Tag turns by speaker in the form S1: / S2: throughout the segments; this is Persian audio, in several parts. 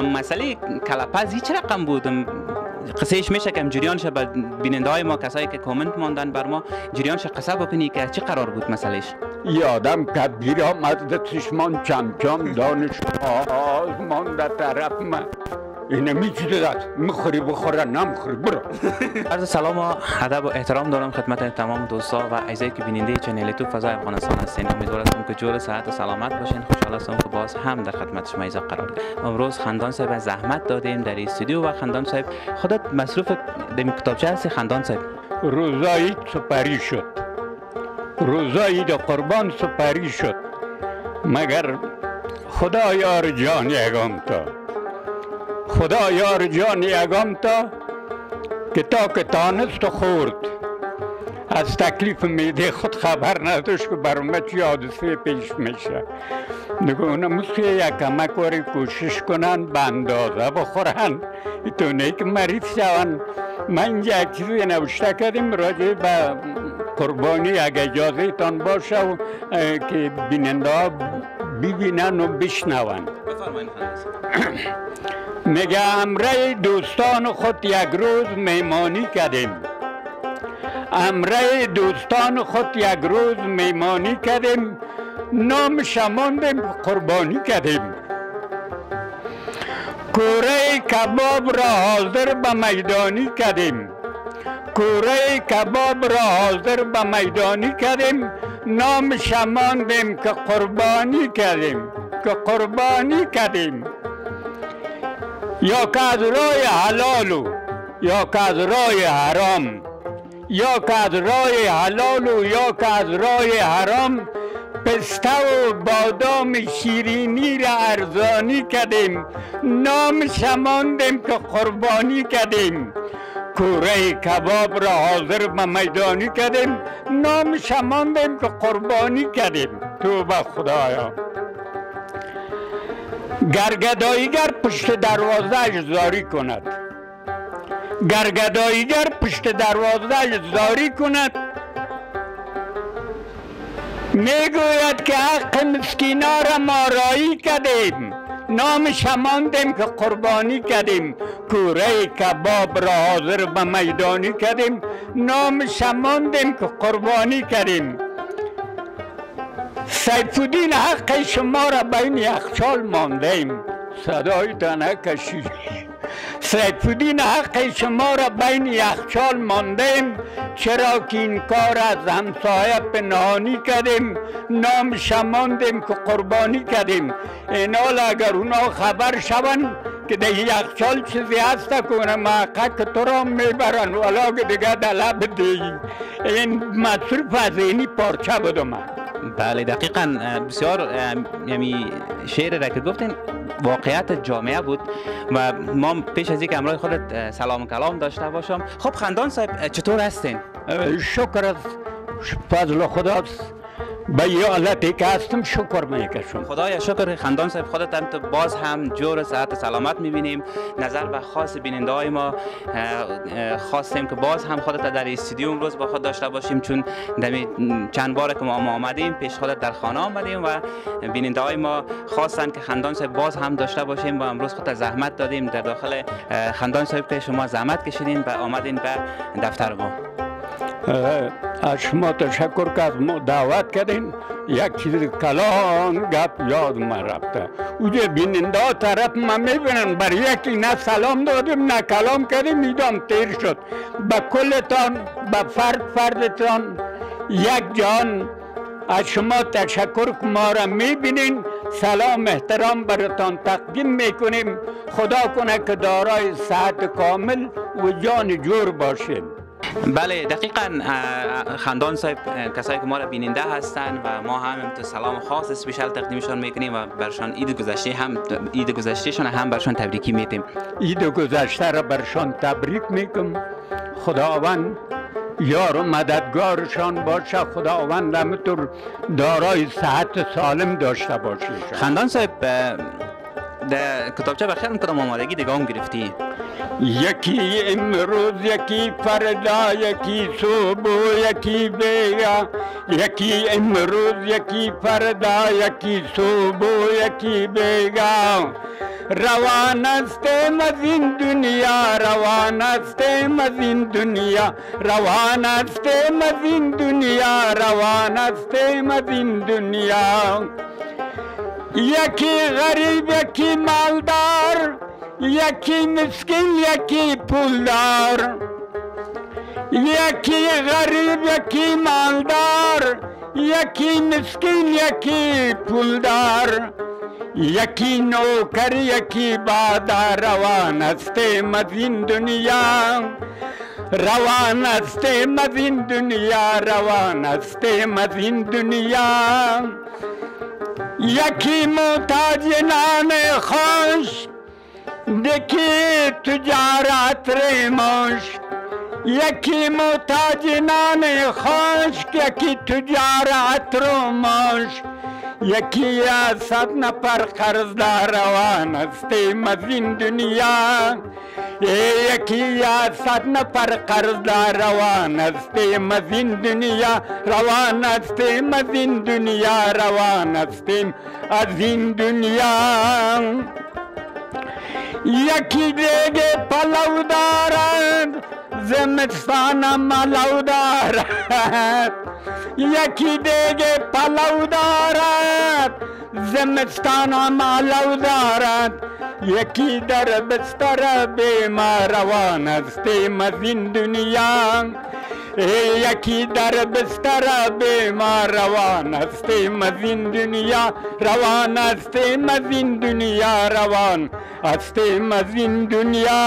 S1: هم مسئله کلپز چه رقم بود. قصهش میشه که جریانش به بیننده های ما کسایی که کامنت ماندن بر ما جریانش قصه بکنی که چه قرار بود مسئلهش
S2: یادم کبیر آمد چشمان چمچم دانش مانده طرف من. اینه میچیده داد می‌خوری بخوره نمخوری برو.
S1: عرض سلام و ادب و احترام دارم خدمت تمام دوستا و عزیزی که بیننده چنل تو فضای افغانستان هستین. امیدوارم که جور صحت و سلامت باشین. خوشحال هستم که باز هم در خدمت شما ایزا قرار گرفتم امروز خندان صاحب زحمت دادیم در استودیو و خندان صاحب خودت مصروف در کتابچه هستی خندان صاحب؟
S2: روزایی سپری شد. روزایی در قربان سپری شد. مگر خدا یار جان یگام تا خدا یار جان یگام تا که تا که تانست خورد. از تکلیف میده خود خبر نداشت که برامه چی حادثه پیش میشه. نگونه موسیقی یک کمک واری کوشش کنن به اندازه بخورن تو نه که مریض شون من اینجا چیزی نوشته کردیم راجع به قربانی اگه اجازه تان باشه و که بیننده ها ببینن و بشنون میگه امره دوستان خود یک روز میمانی کردیم. امره دوستان خود یک روز میمانی کردیم. نام شماندیم قربانی کردیم. کوره کباب را حاضر به میدانی کردیم. کوره کباب را حاضر به میدانی کردیم. نام شماندیم که قربانی کردیم که قربانی کردیم. یا که از رای حلال یا که از رای حرام. یا که از رای حلال و یا که از رای حرام. پسته و بادام شیرینی را ارزانی کردیم. نام شماندیم که قربانی کردیم. کوره کباب را حاضر به میدانی کردیم. نام شماندیم که قربانی کردیم. تو به خدایا. گرگداییگر پشت دروازه زاری کند. گرگداییگر پشت دروازه زاری کند. می‌گوید که حق مسکینا را ما رایی کردیم. نام شماندیم که قربانی کردیم. کوره کباب را حاضر به میدانی کردیم. نام شماندیم که قربانی کردیم. سیفودین حق شما را بین یخچال ماندیم. صدای تنه کشید. سیفودین حق شما را بین یخچال ماندیم. چرا که این کار از همسایه پنهانی کردیم. نام شماندیم که قربانی کردیم. اینال اگر اونا خبر شون که در یخچال چیزی هست کنه محقق که تو را می‌برن ولا که دیگه در لب دیگی این مصروف از اینی پارچه بدم
S1: بله دقیقا. بسیار یعنی شعر را که گفتین واقعیت جامعه بود و ما پیش از اینکه امرای خودت سلام کلام داشته باشم. خب خندان صاحب چطور هستین؟
S2: شکر از فضل خداست. به یه حالتی که هستم شکر می‌کشم
S1: خدایا شکر خندان صاحب خودت هم باز هم جور صحت سلامت می‌بینیم. نظر به خاص بیننده های ما خواستیم که باز هم خودت در استودیو امروز با خود داشته باشیم چون دمی چند بار که ما آمدیم پیش خودت در خانه آمدیم و بیننده های ما خواستن که خندان صاحب باز هم داشته باشیم و امروز خودت زحمت دادیم در داخل خندان صاحب که شما زحمت کشیدین و آمدین به دفتر ما.
S2: از شما تشکر ما دعوت کردین یک چیز کلان گپ یاد ما رفته اوجه بیننده ها طرف ما می‌بینن بر یکی نه سلام دادیم نه کلام کردیم میدام تیر شد به کلتان به فرد فردتان یک جان از شما تشکر ما را می‌بینین سلام احترام براتان تقدیم می‌کنیم خدا کنه که دارای صحت کامل و جان جور باشین
S1: بله دقیقا خندان صاحب کسایی که ما را بیننده هستند و ما هم تو سلام خاص اسپیشال تقدیمشان می‌کنیم و برشان عید گذشته هم عید گذشتهشان هم برشان تبریکی میتیم
S2: عید گذشته را برشان تبریک می‌کنم خداوند یار و مددگارشان باشه. خداوند همطور دارای صحت سالم داشته باشه
S1: خندان صاحب در کتابچه بخیر کدام آمادگی دیگه هم گرفتی.
S2: یکی امروز یکی فردا یکی صبح یکی بیگا یکی امروز یکی فردا یکی صبح یکی بیگا روان استم از این دنیا روان استم از این دنیا. روان استم از این دنیا روان استم از این دنیا. یکی غریب یکی مالدار یکی مسکین یکی پولدار یکی غریب یکی مالدار یکی مسکین یکی پولدار یکی نوکر یکی بادا روان است مدین دنیا روان است مدین دنیا روان است مدین دنیا یکی محتاج نان خوش دکی تجارت ریموش. یکی محتاج نان خوش یکی تجارت روموش. یکی صد نفر قرضدار روان است مزین دنیا یکی صد نفر قرضدار روان است مزین دنیا روان است مزین دنیا روان است از این دنیا یکی دیگه پلو دارد زمستان ملو دارد یکی دے پل ادارت زمستانہ مالو ادارت یکی در بستر بے ما روان استے مزین دنیا۔ یکی در بستر بے ما روان استے مزین دنیا۔ روان استے مزین دنیا، روان استے مزین دنیا۔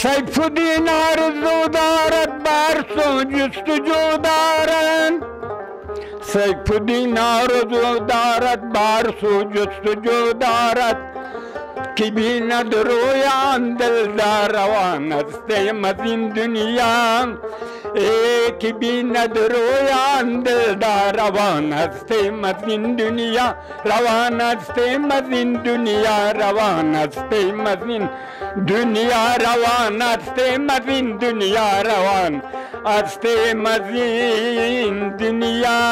S2: سیف الدین آرزو دارد بر سو جستجو دارد سیف الدین آرزو دارد بر سو جستجو دارد کی بیند رویان دل در روان است مزین دنیا ای کی بیند رویان دل در روان است مزین دنیا روان است مزین دنیا روان است مزین دنیا روان است مزین دنیا روان است مزین دنیا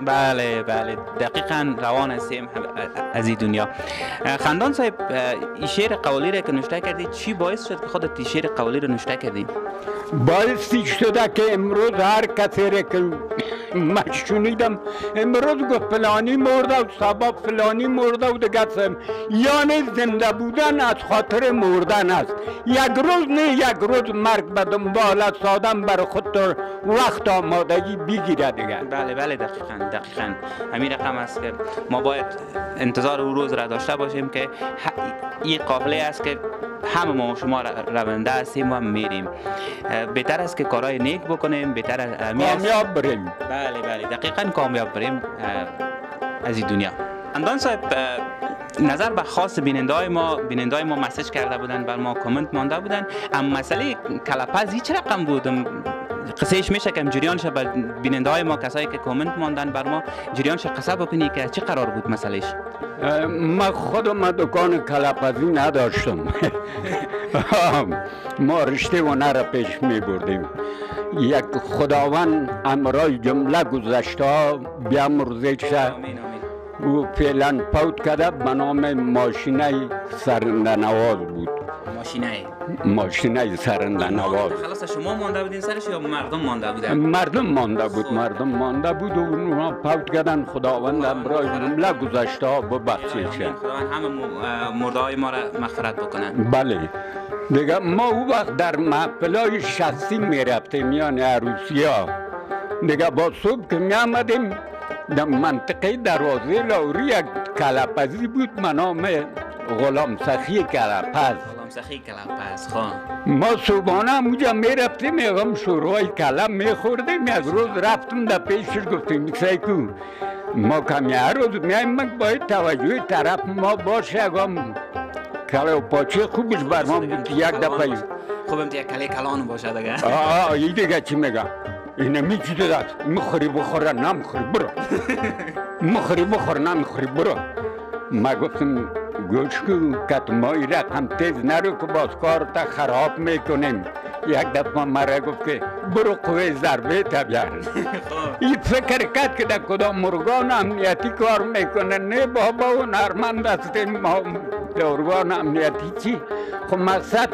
S1: بله بله. دقیقا روان هستیم از این دنیا. خندان صاحب این شعر قولی را که نشته کردی چی باعث شد که خودت این شعر قولی رو نشته کردی؟
S2: باعثی شده که امروز هر کسی را که من شنیدم امروز گفت فلانی مرده و سبب فلانی مرده و دیگه یعنی زنده بودن از خاطر مردن است. یک روز نه یک روز مرگ به دنبال سادم بر خود وقت آمادگی بگیره دیگه.
S1: بله بله دقیقا دقیقا. همین رقم است که ما باید انتظار او روز را داشته باشیم که این قافله است که همه ما شما رونده هستیم و میریم. بهتر است که کارهای نیک بکنیم بهتر
S2: کامیاب بریم.
S1: بله بله. دقیقا کامیاب بریم از این دنیا. اندان صاحب نظر به خاص بیننده های ما بیننده های ما مسج کرده بودن بر ما کامنت مانده بودن. اما مسئله کلپز چه رقم بودم قصهش میشه که جریانش بر بیننده های ما کسایی که کامنت ماندن بر ما جریانش قصه بکنی که چه قرار بود مسئلهش
S2: ما خودم دکان کلپزی نداشتم. ما رشته و نره پیش می بردیم یک خداوند امرای جمله گذشته بیامرزه او فعلا پوت کرده به نام ماشینه سرنده نواز بود.
S1: ماشینه.
S2: ماشینه سرنده نواز
S1: خلاص شما مانده بودین سرش یا مردم مانده بودن؟
S2: مردم مانده بود مردم مانده بود و اونها پوت کردن. خداوند برای جمله گذشته ها ببخشیشه
S1: خداوند همه مرده های ما را مغفرت بکنن
S2: بله. دیگه ما او وقت در محفل های شخصی می رفتیم یعنی عروسی ها دیگه با صبح که می آمدیم در منطقه دروازه لاوری یک کلپزی بود منام غلام سخی کلپز
S1: غلام سخی کلپز خان.
S2: ما صبحانه اونجا می رفتیم یکم شروع کلم می خوردیم یک روز رفتم در پیشش گفتیم سیکو ما کمی هر روز میایم باید توجه طرف ما باشه یکم کله و پاچه خوبش بر ما بود یک دفعه
S1: خوبم یک کله کلان باشه دیگه
S2: آه این دیگه چی میگم اینا میچیده داد می‌خوری بخوره نمی‌خوری برو. می‌خوری بخور نمی‌خوری برو. ما گفتم گوش کو کتمای رقم تیز نرو که باز کارتا خراب می‌کنیم. یک دفعه مرا گفت که برو قوه ضربه تبیر این فکر کرد که در کدام مرگان امنیتی کار می‌کنه؟ نه بابا و نرمند هستیم ما ارگان امنیتی چی خب مقصد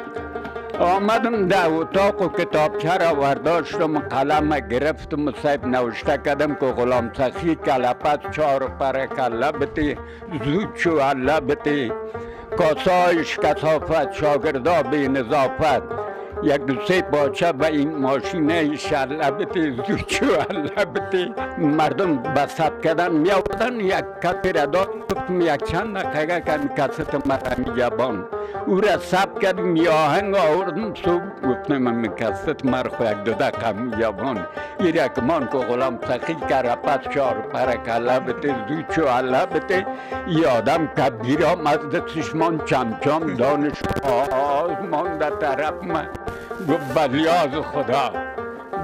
S2: آمدم در اتاق و کتابچه را ورداشتم قلم گرفتم و صاحب نوشته کردم که غلام سخی کلپت چار پر کله بتی زود شو الله کاسایش کسافت شاگردا بی نظافت. یک دو سه باچه و این ماشین ایشالله بتی زود شو الله بتی مردم بسط کردن می آوردن یک داد. گفتم یک چند دقیقه کن کست مرا می جبان او را سب کردم می آهنگ آوردم. صبح گفتم من می کست مر خو یک دو می جبان این رکمان که غلام سخی پس چار زود شو الله بته ای آدم کبیر آمد در چشمان چمچم دانش آزمان در طرف من. گفت بلیاز خدا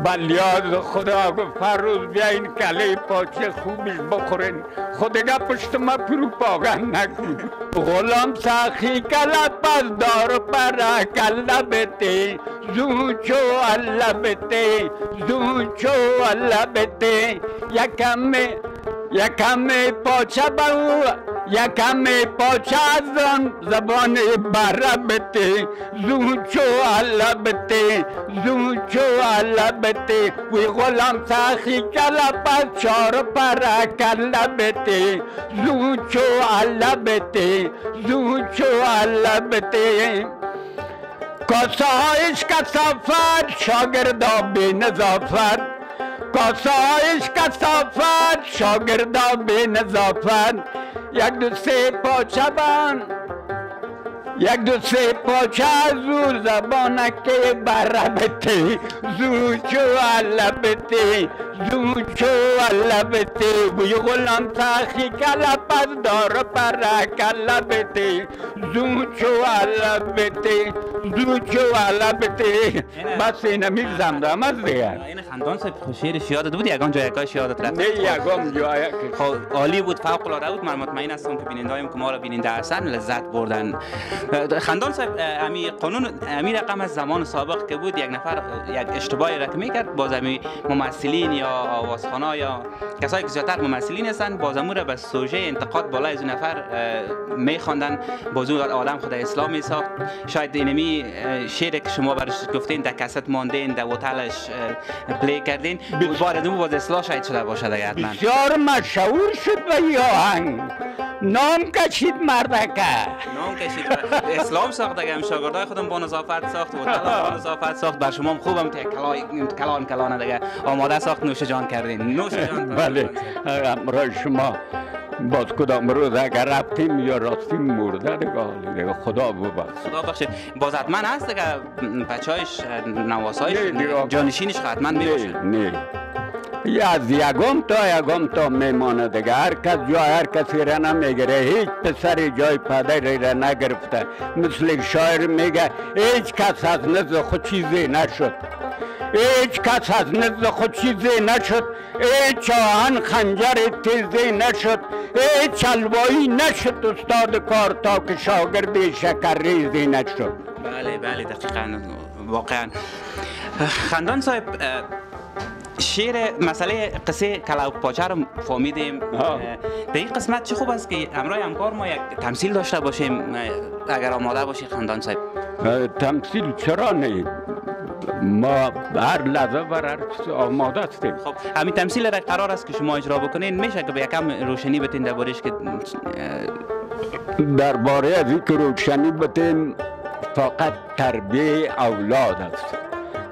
S2: بلیاز خدا گفت فروز بیاین کله پاچه خوبش بخورین. خودگه پشت ما پرو پاگن نکن غلام ساخی کله پس دار پر کله بته زوچو الله بته زوچو الله بته یکم یکم پاچه باو یکم پاچه از آن زبان بره بته زوچو الله بته زوچو الله بته وی غلام ساخی کلا پس چار پر کلا بته زوچو الله بته زوچو الله بته کاسایش کسافت شاگردا بی نظافت. کاسایش کسافت شاگردا بی نظافت. یک دو سه پاچه بان یک دو سه پاچه زور زبانک بره بته زوچو الله بته زوچو الله بته بوی غلام تاخی کلا پس دار پره کلا بته زوچو الله بته زوچو الله بته بس اینمی زمدم از دیگر
S1: این خندان صاحب شعرش یادت بود یگان جای یکاش یادت رفت.
S2: نه یگام جای
S1: خب عالی بود فوق العاده بود. من مطمئن هستم که بیننده که ما را بیننده هستن لذت بردن. خندان صاحب امی قانون امی رقم از زمان سابق که بود یک نفر یک اشتباهی را که می‌کرد باز امی ممثلین یا آوازخوانا یا کسایی که زیادتر ممثلین هستن باز امو را به سوژه انتقاد بالای از نفر میخواندن. باز اون آدم خود را اصلاح میساخت. شاید اینمی شعر که شما برش گفتین در کست ماندین در هتلش play کردین بار دو باز اصلاح شاید شده باشد اگر من.
S2: بسیار مشهور شد به آهنگ نام کشید مردکه.
S1: نام کشید اسلام ساخت اگه شاگردای خودم با نظافت ساخت و با نظافت ساخت. بر شما هم خوبم که کلان کلان دیگه. آماده ساخت. نوش جان کردین. نوش جان
S2: بله. امرای شما باز کدام روز اگر رفتیم یا راستیم مرده دیگه خدا ببخش
S1: خدا بخشه باز حتما هست دیگه. بچه‌هایش نواسایش جانشینش حتما می‌باشه
S2: نه. از یگم تا یگم تا میمانه دیگه هر کس جای هر کسی را نمی‌گیره هیچ پسر جای پدری را نگرفته. مثل شاعر میگه هیچ کس از نزد خود چیزی نشد. هیچ کس از نزد خود چیزی نشد. هیچ آهن خنجر تیزی نشد. هیچ چلوایی نشد استاد کار تا که شاگرد شکر ریزی نشد.
S1: بله بله دقیقا. واقعا. خندان صاحب شعر مسئله قصه کلاوک پاچه رو فهمیدیم. در این قسمت چه خوب است که امرای همکار ما یک تمثیل داشته باشیم. اگر آماده باشی خاندان صاحب.
S2: تمثیل چرا نه؟ ما هر لحظه بر هر آماده هستیم.
S1: خب همین تمثیل را قرار است که شما اجرا بکنین. میشه که به یکم روشنی بتین دربارش که
S2: درباره از اینکه روشنی بتین. فقط تربیه اولاد است.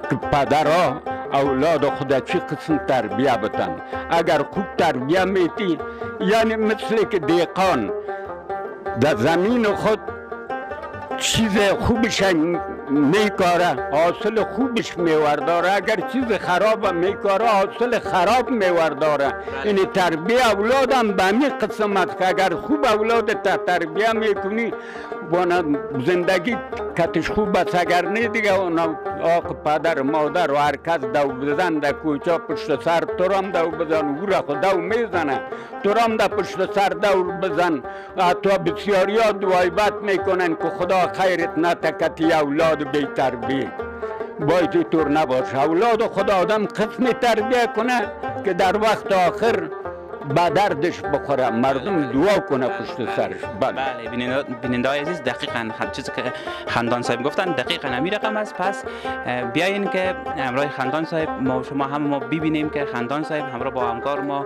S2: که پدرها اولاد خود چی قسم تربیه بتن. اگر خوب تربیه میتی. یعنی مثل که دیقان در زمین خود چیز خوبش میکاره حاصل خوبش میورداره. اگر چیز خراب میکاره حاصل خراب میورداره. این تربیه اولادم به می قسمت که اگر خوب اولاد تربیه می‌کنی وانا زندگی کتش خوب است اگر نه دیگه اونا آق پدر مادر و هر کس دو بزن در کوچا پشت سر تو هم دو بزن او را خود دو می‌زنه. تو هم در پشت سر دور بزن. حتی بسیاری ها دوایبت می‌کنن که خدا خیرت نتکتی اولاد بی. تربیه باید طور نباشه اولاد خدا آدم قسم تربیه کنه که در وقت آخر به دردش بخوره. مردم دعا کنه پشت سرش.
S1: بله. بله بیننده عزیز دقیقا چیزی که خندان صاحب گفتن دقیقا همین رقم است. پس بیاین که همراه خندان صاحب ما شما هم ما ببینیم که خندان صاحب همراه با همکار ما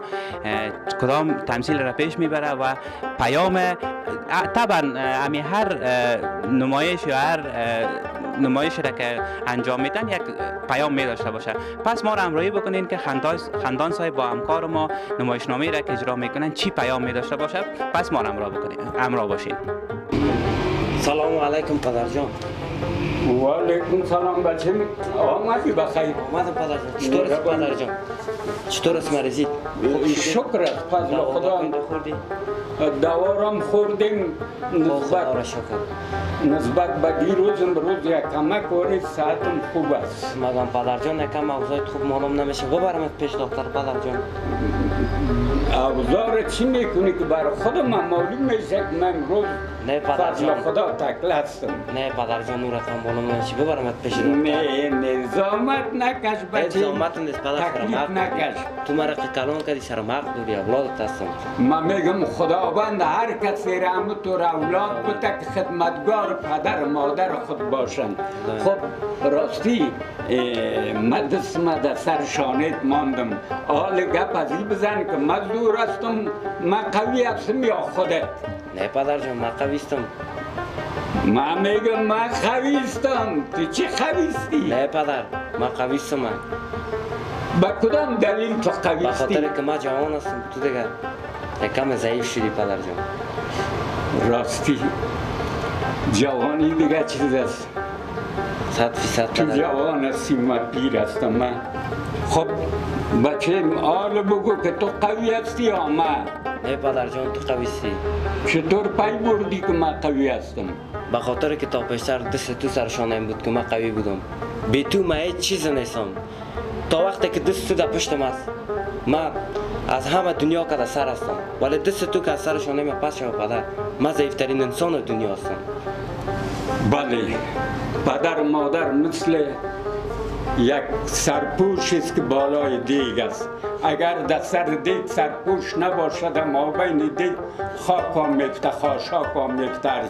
S1: کدام تمثیل را پیش می‌بره و پیام طبعا همی هر نمایش یا هر نمایش را که انجام میدن یک پیام می داشته باشه. پس ما را همراهی بکنین که خندان صاحب با همکار ما نمایشنامه را که اجرا می‌کنن چی پیام می داشته باشه؟ پس ما را همراه بکنین. همراه باشین.
S3: سلام علیکم پدر جان.
S2: و علیکم سلام بچه آمدی بخیر.
S3: آمدم پدر جان. چطور است پدر جان؟ چطور است مریضی
S2: شکر است فضل خدا دوارم خوردیم.
S3: نسبت
S2: نسبت به دیروز امروز یک کمک وری ساعتم خوب است
S3: مگم پدر جان یکم اوضاعت خوب معلوم نمیشه ببرمت پیش دکتر پدر جان
S2: اوضاع چی می‌کنی که برای خودم معلوم میشه که من امروز
S3: نه پدر جان
S2: خدا تکل هستم
S3: نه پدر جان نورت هم معلوم نمیشه ببرمت پیش
S2: نه نه زامت نکش بچه
S3: زامت نیست پدر
S2: تکلیف نکش
S3: تو مرا کلان کردی سرمق دوری اولادت هستم
S2: من میگم خداوند هر کسی را همونطور اولاد بوده که خدمتگار پدر مادر خود باشند خب راستی من دست من در سر شانت ماندم حال گپ از بزن که مزدور هستم من قوی هستم یا خودت
S3: نه پدر جان من قوی هستم
S2: من میگم من قوی هستم تو چی قوی هستی؟
S3: نه پدر من من
S2: با کدام دلیل تو قوی هستی؟
S3: بخاطر که من جوان هستم تو دیگه یکم ضعیف شدی پدر جان.
S2: راستی جوانی دیگه چیز است.
S3: صد فیصد
S2: تو جوان هستی من پیر هستم. من خب بچه آل بگو که تو قوی هستی من
S3: نه؟ پدر جان تو قوی هستی.
S2: چطور پی بردی که من قوی هستم؟
S3: به خاطر که تا پیشتر دست تو سرشانم بود که من قوی بودم. بی تو من هیچ چیز نیستم. تا وقتی که دست تو در پشتم است من از همه دنیا که در سر هستم. ولی دست تو که از سر شانه پس شما پدر من ضعیفترین انسان دنیا هستم.
S2: بله. پدر و مادر مثل یک سرپوش است که بالای دیگ است. اگر در سر دیگ سرپوش نباشد ما بین دیگ خاک هم میفته خاشاک هم میفته هر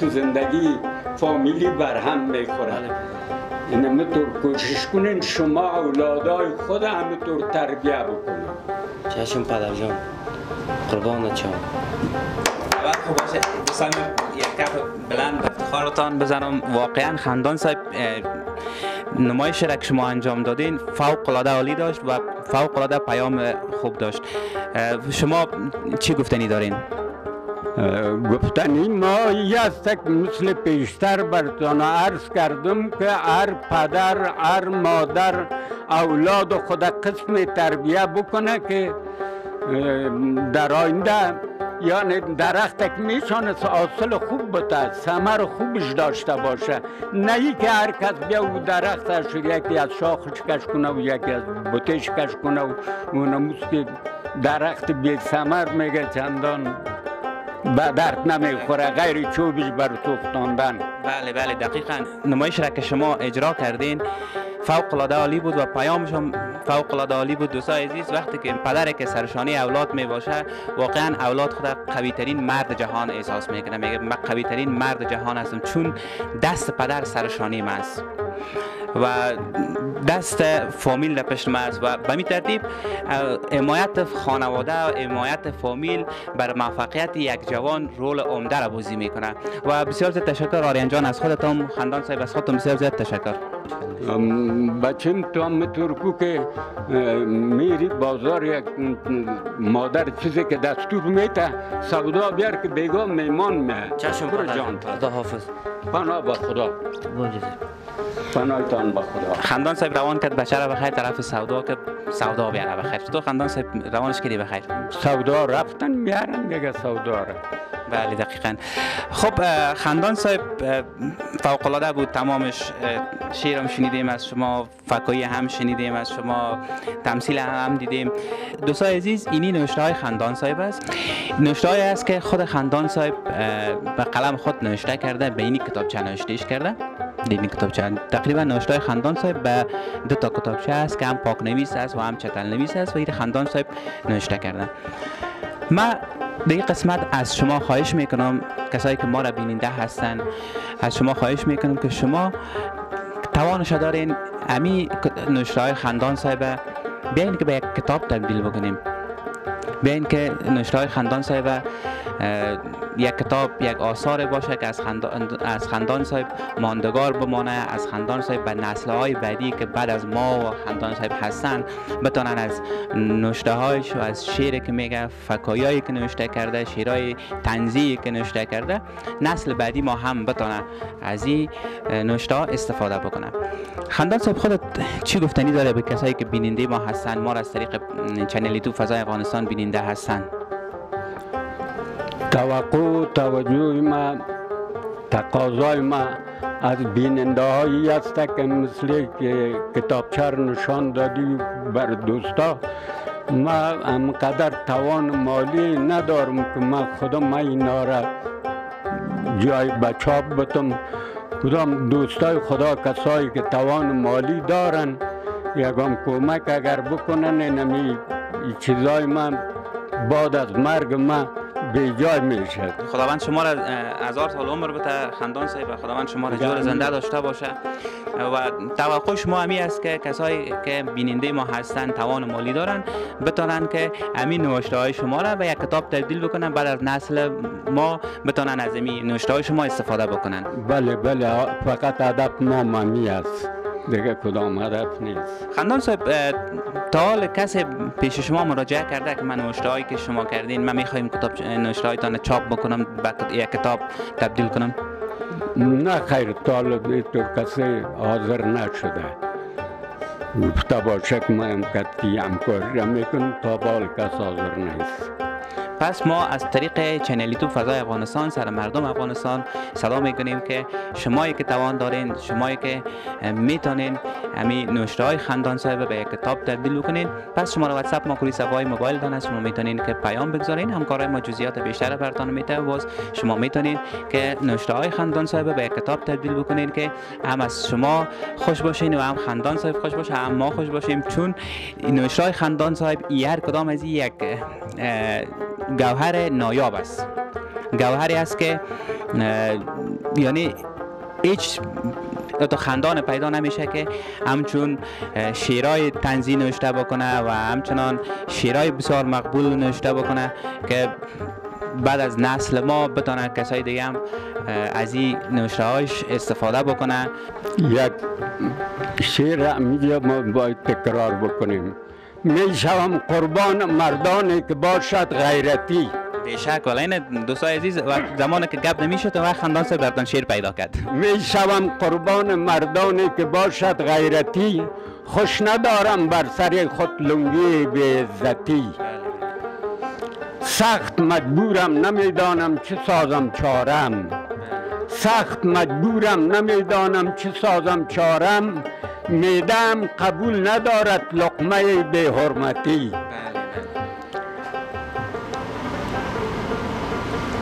S2: که زندگی فامیلی بر هم می‌خورد. این همطور کوشش کنین شما اولادای خود همطور تربیه بکنین.
S3: چشم پدر جان قربان چم
S1: دوستان یک بلند افتخارتان بزنم. واقعا خندان صاحب نمایش را که انجام دادین فوق العاده عالی داشت و فوق العاده پیام خوب داشت. شما چی گفتنی دارین؟
S2: گفتنی ما است مثل پیشتر برتان عرض کردم که هر پدر هر مادر اولاد خود قسم تربیه بکنه که در آینده یعنی درخت که میشانه حاصل خوب بوده ثمر خوبش داشته باشه. نه ای که هر کس بیا و درختش یکی از شاخش کش کنه و یکی از بوتش کش کنه و اونموز که درخت بی ثمر میگه چندان به درد نمی‌خوره غیر چوبش بر سوختاندن
S1: بله بله دقیقا. نمایش را که شما اجرا کردین فوق العاده عالی بود و پیامش هم فوق العاده عالی بود. دوستای عزیز وقتی که پدر که سرشانی اولاد می باشه واقعا اولاد خود قوی ترین مرد جهان احساس می‌کنه. میگه من قوی ترین مرد جهان هستم چون دست پدر سرشانی من است. و دست فامیل در پشت است. و به می ترتیب حمایت خانواده و حمایت فامیل بر موفقیت یک جوان رول عمده را بازی می‌کنه. و بسیار زیاد تشکر آریان جان از خودتون خندان صاحب از خودتون بسیار زیاد تشکر.
S2: بچم تو هم ترکو که میری بازار یک مادر چیزی که دستور میته سودا بیار که بیگاه میمان میه
S3: چشم جان خدا حافظ
S2: پناه با خدا پناهتان با خدا
S1: خندان صاحب روان کرد بچه را بخیر طرف سودا که سودا بیاره بخیر تو خندان صاحب روانش کردی بخیر
S2: سودا رفتن میارن دیگه سودا را
S1: بله دقیقا. خب خندان صاحب فوق العاده بود تمامش شعرم شنیدیم از شما فکایی هم شنیدیم از شما تمثیل هم دیدیم. دوستای عزیز اینی نوشته های خندان صاحب است. نوشته است که خود خندان صاحب به قلم خود نوشته کرده به اینی کتابچه نوشتهش کرده. این کتابچه تقریبا نوشته خندان صاحب به دو تا کتابچه است که هم پاک نویس است و هم چتل نویس است و این خندان صاحب نوشته کرده. ما در این قسمت از شما خواهش می‌کنم کسایی که ما را بیننده هستن از شما خواهش می‌کنم که شما توانش دارین امی نوشته های خندان صاحب بیاین که به یک کتاب تبدیل بکنیم. بیاین که نوشته های خندان یک کتاب یک آثار باشه که از خندان, از خندان صاحب ماندگار بمانه از خندان صاحب به نسل های بعدی که بعد از ما و خندان صاحب هستن بتونن از نوشته هایش و از شعری که میگه فکایایی که نوشته کرده شعرهای تنزیهی که نوشته کرده نسل بعدی ما هم بتونن از این نوشته استفاده بکنن خندان صاحب خودت چی گفتنی داره به کسایی که بیننده ما هستن؟ ما را از طریق چنل تو فضای افغانستان بیننده هستن.
S2: توقع توجه ما تقاضای ما از بیننده هایی است که مثل کتابچر نشان دادی بر دوستا. ما همقدر توان مالی ندارم که ما خودم ما اینا را جای بچاب بتم. کدام دوستای خدا کسایی که توان مالی دارن. یکم کمک اگر بکنن نمی چیزای من بعد از مرگ من به جای میشه.
S1: خداوند شما را هزار سال عمر بده خندان صاحب و خداوند شما را جور زنده داشته باشه. و توقع شما همی است که کسایی که بیننده ما هستن توان مالی دارن بتونن که همین نوشته های شما را به یک کتاب تبدیل بکنن. بعد از نسل ما بتونن از همین نوشته های شما استفاده بکنن.
S2: بله بله فقط هدف ما ممی است. دیگه کدام هدف نیست.
S1: خندان صاحب تا حال کسی پیش شما مراجعه کرده که من نوشته هایی که شما کردین من می‌خوایم کتاب نوشته هایتان چاپ بکنم به یک کتاب تبدیل کنم؟
S2: نه خیر طالب تو کسی حاضر نشده. که ما هم کتی همکاری می‌کنم تا بال کس حاضر نیست.
S1: پس ما از طریق چنل تو فضای افغانستان سر مردم افغانستان صدا می‌کنیم که شمایی که توان دارین شمایی که می‌تونین همین نوشته های خندان صاحب به یک کتاب تبدیل بکنین. پس شما رو واتساپ ما کلی سوای موبایل دان شما می‌تونین که پیام بگذارین. همکارای ما جزئیات بیشتر براتون میته باز شما می‌تونین که نوشته های خندان صاحب به یک کتاب تبدیل بکنین که هم از شما خوش باشین و هم خندان صاحب خوش باشه هم ما خوش باشیم. چون نوشته های خندان صاحب هر کدام از یک گوهر نایاب است. گوهری است که یعنی هیچ تو خندان پیدا نمیشه که همچون شیرای تنزی نوشته بکنه و همچنان شیرای بسیار مقبول نوشته بکنه که بعد از نسل ما بتانه کسای دیگه هم از این نوشته استفاده بکنه.
S2: یک شیر میگه ما باید تکرار بکنیم. می شوم قربان مردانی که باشد غیرتی.
S1: بیشک ولی این دوستای عزیز زمانی که گپ نمیشه تو وقت خندان برتن شیر پیدا کرد.
S2: می شوم قربان مردانی که باشد غیرتی. خوش ندارم بر سر خود لنگی به عزتی سخت مجبورم نمی‌دانم چه سازم چارم. سخت مجبورم نمی‌دانم چه سازم چارم. میدم قبول ندارد لقمه به حرمتی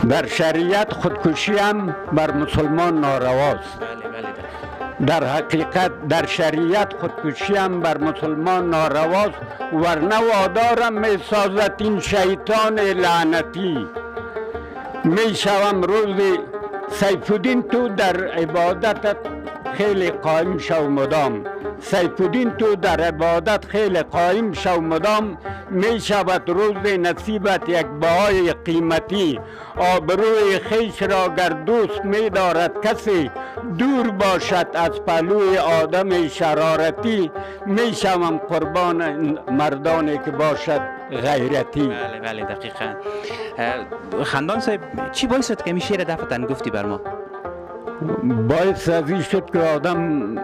S2: در شریعت خودکشی هم بر مسلمان نارواست. در حقیقت در شریعت خودکشی هم بر مسلمان نارواست ورنه وادارم می سازد این شیطان لعنتی. می شوم روز سیفودین تو در عبادتت خیلی قائم شو مدام. سیفودین تو در عبادت خیلی قائم شو مدام. می شود روز نصیبت یک بهای قیمتی. آبروی خیش را گر دوست می دارد کسی دور باشد از پلوی آدم شرارتی. می شوم قربان مردانی که باشد غیرتی.
S1: بله بله دقیقا. خندان صاحب چی باعث که می شیر دفتن؟ گفتی بر ما.
S2: باعث از شد که آدم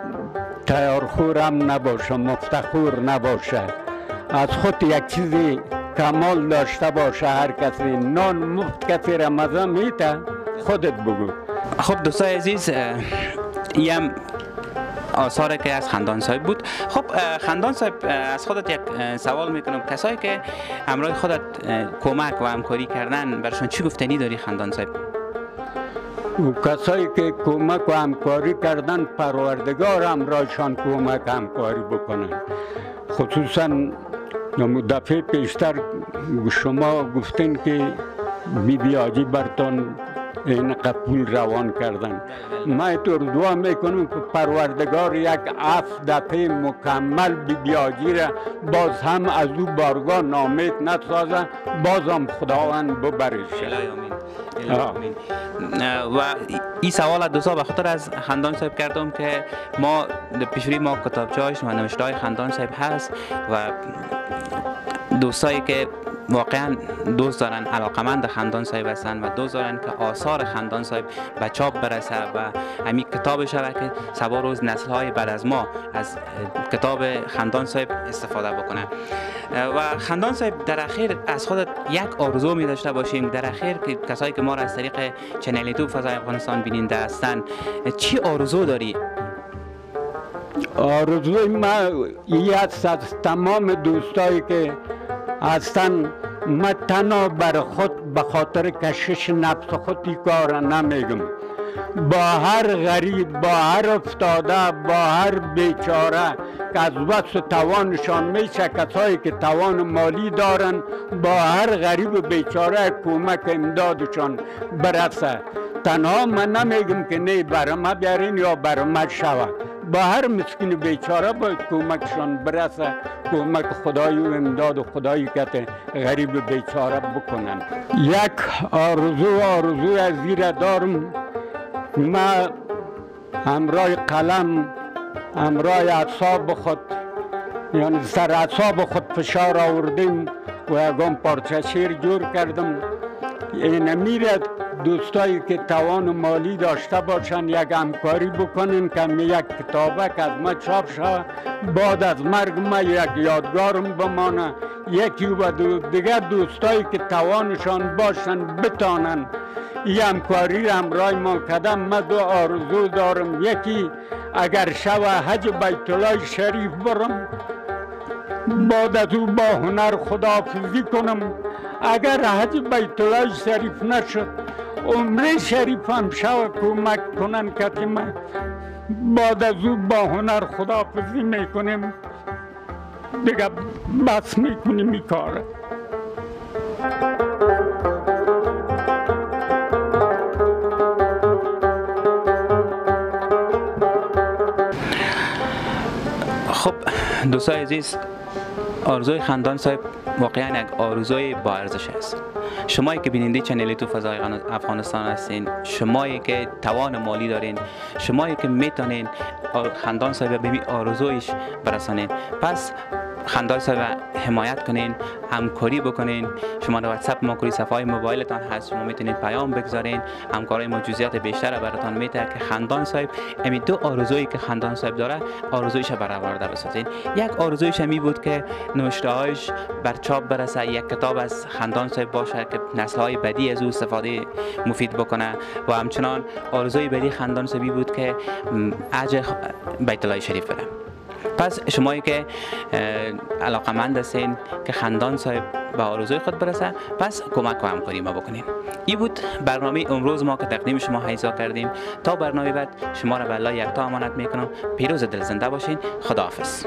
S2: تیارخورم نباشه مفتخور نباشه. از خود یک چیزی کمال داشته باشه هر کسی نان مفت کسی مزه میته خودت بگو.
S1: خب دوستای عزیز یم آثار که از خندان صاحب بود. خب خندان صاحب از خودت یک سوال می‌کنم. کسایی که همراه خودت کمک و همکاری کردن برشان چی گفتنی داری خندان صاحب؟
S2: کسایی که کمک و همکاری کردن پروردگار همراهشان کمک همکاری بکنن. خصوصا دفعه پیشتر شما گفتین که بی بیاجی برتان این قبول روان کردن. من طور دعا می‌کنم که پروردگار یک اف دفعه مکمل بی بیاجی را باز هم از او بارگاه نامید نسازه. باز هم خداوند ببرش
S1: و این سوال دوستا به خاطر از خندان صاحب کردم که ما پیشوری ما کتابچه هایش و نوشته های خندان صاحب هست و دوستایی که واقعا دوست دارن علاقمند خندان صاحب هستن و دوست دارن که آثار خندان صاحب به چاپ برسه و همین کتاب شود که سبا روز نسل های بعد از ما از کتاب خندان صاحب استفاده بکنن و خندان صاحب در اخیر از خودت یک آرزو می داشته باشیم. در اخیر که کسایی که ما را از طریق چنل تو فضای افغانستان بیننده هستن چی آرزو داری؟
S2: آرزوی یک از تمام دوستایی که هستن من بر خود به خاطر کشش نفس خود کار نمیگم. با هر غریب با هر افتاده با هر بیچاره که از وقت توانشان میشه کسایی که توان مالی دارن با هر غریب و بیچاره کمک امدادشان برسه. تنها من نمیگم که نه برما بیارین یا برما شود. با هر مسکین بیچاره باید کمکشان برسه کمک خدای و امداد و خدایی که غریب بیچاره بکنن. یک آرزو آرزو از زیر دارم ما همراه قلم همراه اعصاب خود یعنی سر اعصاب خود فشار آوردیم و یکم پارچه شیر جور کردم. این میره دوستایی که توان مالی داشته باشن یک همکاری بکنین که یک کتابک از ما چاپ شد بعد از مرگ ما یک یادگارم بمانه. یکی و دو دیگر دوستایی که توانشان باشن بتانن. این همکاری همراه ما کدم ما دو آرزو دارم. یکی اگر شو حج بیت الله شریف برم بعد از او با هنر خدافزی کنم. اگر حج بیت الله شریف نشد عمره شریف هم شو کمک کنن که ما بعد از او با هنر خدافزی می‌کنیم. دیگه بس می‌کنیم این کاره
S1: خب دوستای عزیز آرزوی خندان صاحب واقعا یک آرزوی با ارزش است. شمایی که بیننده چنل تو فضای افغانستان هستین شمایی که توان مالی دارین شمایی که می‌تونین خندان صاحب به آرزویش برسانین. پس خندای صاحب حمایت کنین همکاری بکنین. شما در واتساپ ما کلی صفحه موبایلتان هست شما می‌تونید پیام بگذارین. همکارای ما جزئیات بیشتر براتون میده که خندان صاحب. امی دو آرزویی که خندان صاحب داره آرزویش برآورده بسازین. یک آرزویش می بود که نوشته هایش بر چاپ برسه. یک کتاب از خندان صاحب باشه که نسل های بدی از او استفاده مفید بکنه. و همچنان آرزوی بدی خندان صاحبی بود که اج بیت الله شریف بره. پس شمایی که علاقمند هستین که خندان صاحب به آرزوی خود برسه پس کمک و همکاری ما بکنین این بود برنامه امروز ما که تقدیم شما حیزا کردیم. تا برنامه بعد شما را به الله یک تا امانت می‌کنم. پیروز دل زنده باشین. خداحافظ.